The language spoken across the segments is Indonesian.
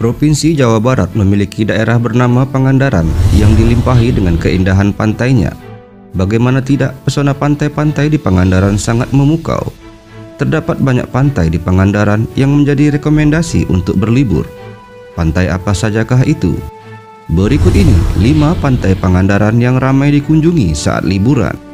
Provinsi Jawa Barat memiliki daerah bernama Pangandaran yang dilimpahi dengan keindahan pantainya. Bagaimana tidak, pesona pantai-pantai di Pangandaran sangat memukau. Terdapat banyak pantai di Pangandaran yang menjadi rekomendasi untuk berlibur. Pantai apa sajakah itu? Berikut ini 5 pantai Pangandaran yang ramai dikunjungi saat liburan.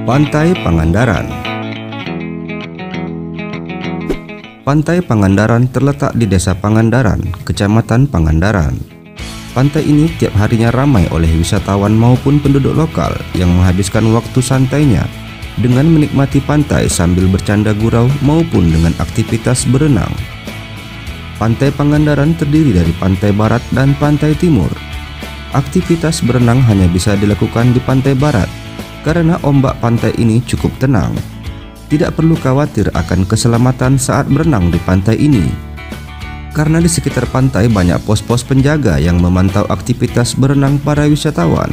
Pantai Pangandaran Pantai Pangandaran terletak di Desa Pangandaran, Kecamatan Pangandaran. Pantai ini tiap harinya ramai oleh wisatawan maupun penduduk lokal yang menghabiskan waktu santainya dengan menikmati pantai sambil bercanda gurau maupun dengan aktivitas berenang. Pantai Pangandaran terdiri dari pantai barat dan pantai timur. Aktivitas berenang hanya bisa dilakukan di pantai barat karena ombak pantai ini cukup tenang. Tidak perlu khawatir akan keselamatan saat berenang di pantai ini. Karena di sekitar pantai banyak pos-pos penjaga yang memantau aktivitas berenang para wisatawan.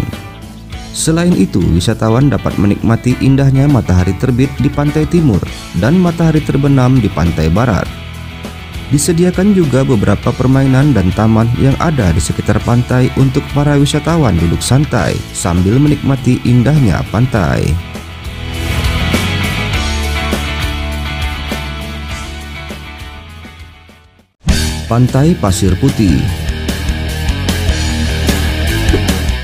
Selain itu, wisatawan dapat menikmati indahnya matahari terbit di pantai timur dan matahari terbenam di pantai barat. Disediakan juga beberapa permainan dan taman yang ada di sekitar pantai untuk para wisatawan duduk santai sambil menikmati indahnya pantai. Pantai Pasir Putih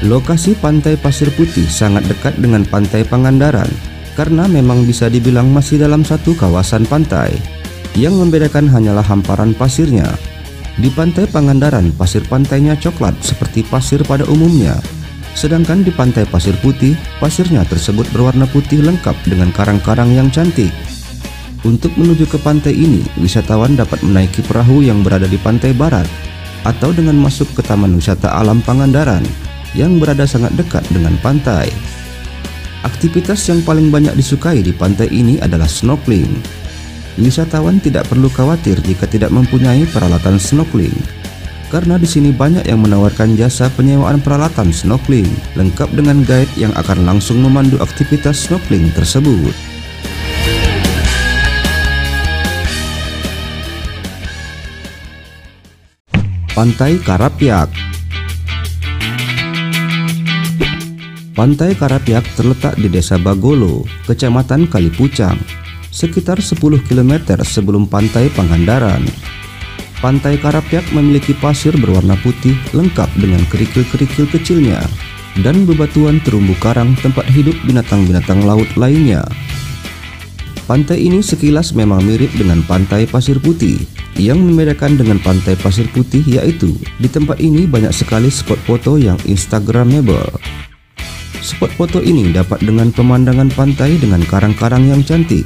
Lokasi Pantai Pasir Putih sangat dekat dengan Pantai Pangandaran karena memang bisa dibilang masih dalam satu kawasan pantai. Yang membedakan hanyalah hamparan pasirnya. Di pantai Pangandaran, pasir pantainya coklat seperti pasir pada umumnya. Sedangkan di pantai Pasir Putih, pasirnya tersebut berwarna putih lengkap dengan karang-karang yang cantik. Untuk menuju ke pantai ini, wisatawan dapat menaiki perahu yang berada di pantai barat atau dengan masuk ke Taman Wisata Alam Pangandaran yang berada sangat dekat dengan pantai. Aktivitas yang paling banyak disukai di pantai ini adalah snorkeling. Wisatawan tidak perlu khawatir jika tidak mempunyai peralatan snorkeling, karena di sini banyak yang menawarkan jasa penyewaan peralatan snorkeling lengkap dengan guide yang akan langsung memandu aktivitas snorkeling tersebut. Pantai Karapyak. Pantai Karapyak terletak di Desa Bagolo, Kecamatan Kalipucang, sekitar 10 km sebelum pantai Pangandaran. Pantai Karapyak memiliki pasir berwarna putih lengkap dengan kerikil-kerikil kecilnya dan bebatuan terumbu karang tempat hidup binatang-binatang laut lainnya. Pantai ini sekilas memang mirip dengan pantai pasir putih. Yang membedakan dengan pantai pasir putih yaitu di tempat ini banyak sekali spot foto yang instagramable. Spot foto ini dapat dengan pemandangan pantai dengan karang-karang yang cantik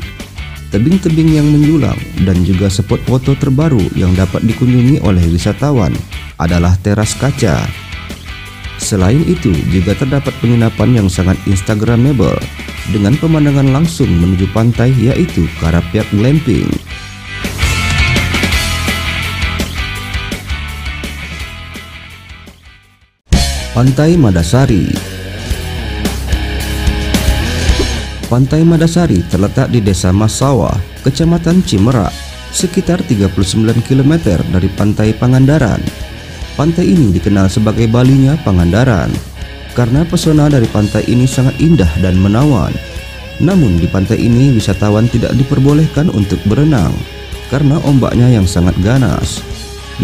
tebing-tebing yang menjulang, dan juga spot foto terbaru yang dapat dikunjungi oleh wisatawan adalah teras kaca. Selain itu, juga terdapat penginapan yang sangat instagramable dengan pemandangan langsung menuju pantai yaitu Karapyak Glamping. Pantai Madasari Pantai Madasari terletak di Desa Masawa, Kecamatan Cimerak, sekitar 39 km dari Pantai Pangandaran. Pantai ini dikenal sebagai Balinya Pangandaran karena pesona dari pantai ini sangat indah dan menawan. Namun di pantai ini wisatawan tidak diperbolehkan untuk berenang karena ombaknya yang sangat ganas.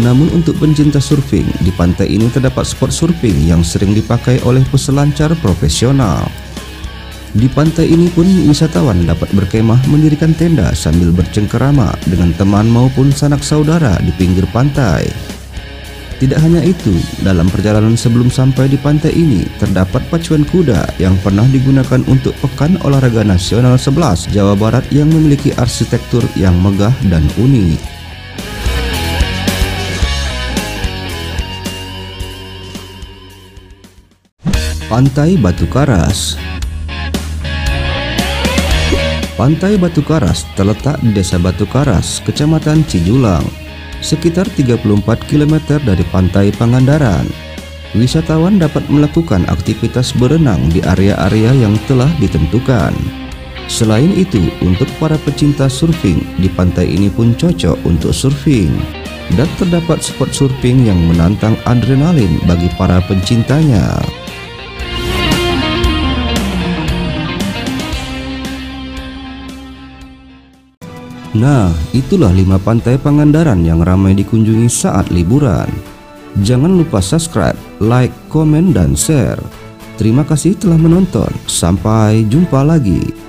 Namun untuk pencinta surfing, di pantai ini terdapat spot surfing yang sering dipakai oleh peselancar profesional. Di pantai ini pun wisatawan dapat berkemah mendirikan tenda sambil bercengkerama dengan teman maupun sanak saudara di pinggir pantai. Tidak hanya itu, dalam perjalanan sebelum sampai di pantai ini terdapat pacuan kuda yang pernah digunakan untuk Pekan Olahraga Nasional 11 Jawa Barat yang memiliki arsitektur yang megah dan unik. Pantai Batu Karas Pantai Batu Karas terletak di Desa Batu Karas, Kecamatan Cijulang, sekitar 34 km dari Pantai Pangandaran. wisatawan dapat melakukan aktivitas berenang di area-area yang telah ditentukan. Selain itu, untuk para pecinta surfing, di pantai ini pun cocok untuk surfing. Dan terdapat spot surfing yang menantang adrenalin bagi para pencintanya. Nah, itulah lima pantai Pangandaran yang ramai dikunjungi saat liburan. Jangan lupa subscribe, like, komen, dan share. Terima kasih telah menonton. Sampai jumpa lagi.